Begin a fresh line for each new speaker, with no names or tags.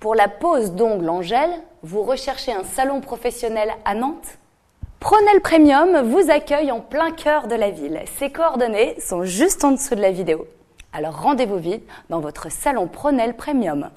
Pour la pose d'ongles en gel, vous recherchez un salon professionnel à Nantes Pronel Premium vous accueille en plein cœur de la ville. Ses coordonnées sont juste en dessous de la vidéo. Alors rendez-vous vite dans votre salon Pronel Premium.